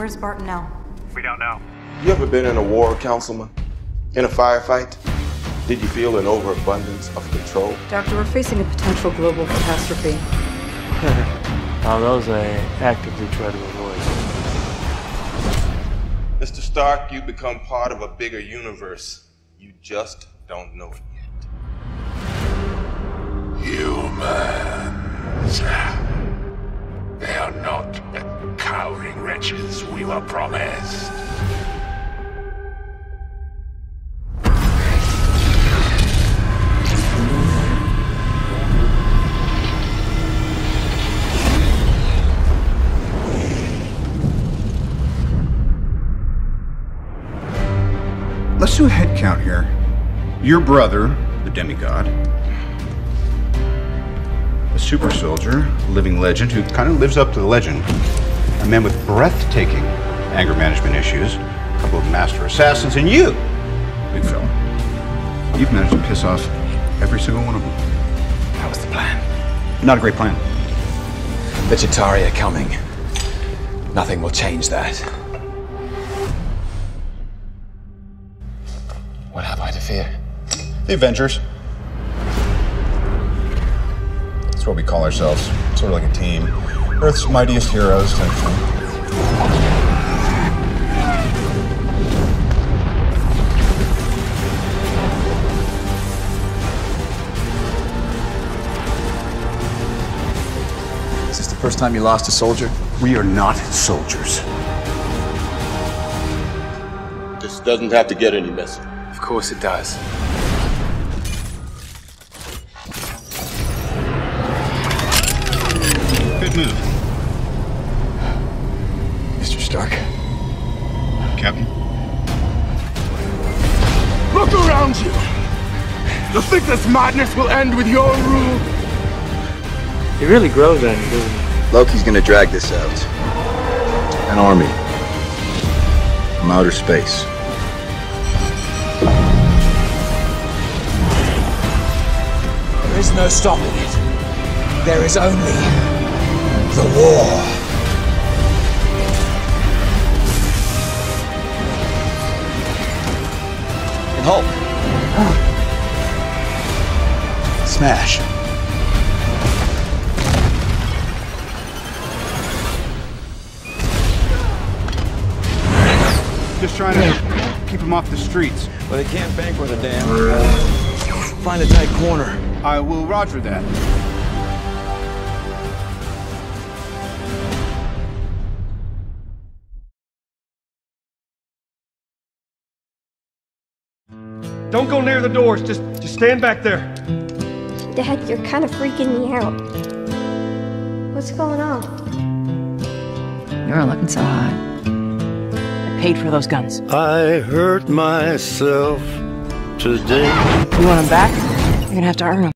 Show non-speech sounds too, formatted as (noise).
Where's Barton now? We don't know. You ever been in a war, Councilman? In a firefight? Did you feel an overabundance of control? Doctor, we're facing a potential global catastrophe. (laughs) Now those I actively try to avoid. Mr. Stark, you become part of a bigger universe. You just don't know it the cowering wretches we were promised. Let's do a head count here. Your brother, the demigod, a super soldier, living legend who kind of lives up to the legend, a man with breathtaking anger management issues, a couple of master assassins, and you, big fella. You've managed to piss off every single one of them. That was the plan. Not a great plan. The Chitauri are coming. Nothing will change that. What have I to fear? The Avengers. That's what we call ourselves. Sort of like a team. Earth's mightiest heroes type thing. Is this the first time you lost a soldier? We are not soldiers. This doesn't have to get any messier. Of course it does. Good move. Mr. Stark. Captain. Look around you! You think this madness will end with your rule? He really grows on you, doesn't he? Loki's gonna drag this out. An army. From outer space. There is no stopping it. There is only the war. And Hulk. Smash. Just trying to keep him off the streets. Well, they can't bank with a dam. Find a tight corner. I will roger that. Don't go near the doors. Just, just stand back there. Dad, you're kind of freaking me out. What's going on? You're looking so hot. I paid for those guns. I hurt myself today. You want them back? You're gonna have to earn them.